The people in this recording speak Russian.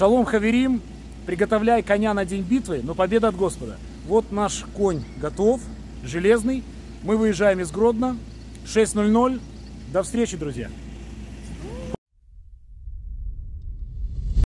Шалом Хаверим, приготовляй коня на день битвы, но победа от Господа. Вот наш конь готов, железный. Мы выезжаем из Гродно. 6.00. До встречи, друзья.